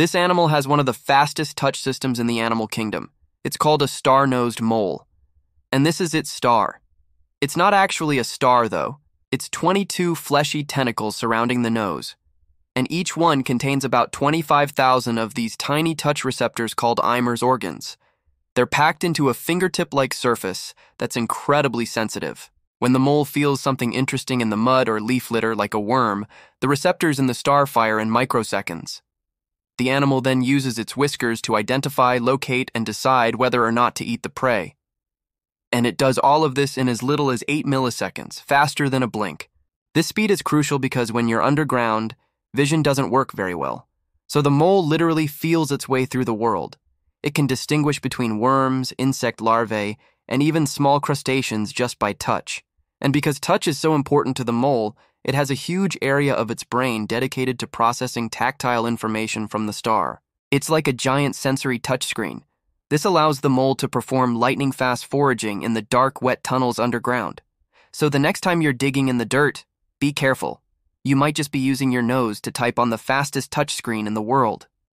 This animal has one of the fastest touch systems in the animal kingdom. It's called a star nosed mole. And this is its star. It's not actually a star, though. It's 22 fleshy tentacles surrounding the nose. And each one contains about 25,000 of these tiny touch receptors called Eimer's organs. They're packed into a fingertip like surface that's incredibly sensitive. When the mole feels something interesting in the mud or leaf litter like a worm, the receptors in the star fire in microseconds. The animal then uses its whiskers to identify, locate, and decide whether or not to eat the prey. And it does all of this in as little as 8 milliseconds, faster than a blink. This speed is crucial because when you're underground, vision doesn't work very well. So the mole literally feels its way through the world. It can distinguish between worms, insect larvae, and even small crustaceans just by touch. And because touch is so important to the mole, it has a huge area of its brain dedicated to processing tactile information from the star. It's like a giant sensory touchscreen. This allows the mole to perform lightning fast foraging in the dark, wet tunnels underground. So the next time you're digging in the dirt, be careful. You might just be using your nose to type on the fastest touchscreen in the world.